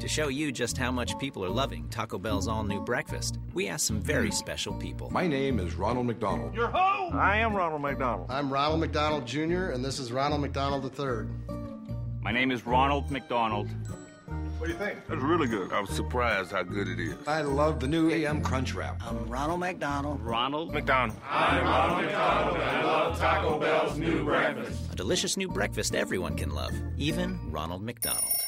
To show you just how much people are loving Taco Bell's all new breakfast, we asked some very special people. My name is Ronald McDonald. You're who? I am Ronald McDonald. I'm Ronald McDonald Jr., and this is Ronald McDonald III. My name is Ronald McDonald. What do you think? That's really good. I'm surprised how good it is. I love the new AM Crunchwrap. I'm Ronald McDonald. Ronald McDonald. I'm Ronald McDonald, and I love Taco Bell's new breakfast. A delicious new breakfast everyone can love, even Ronald McDonald.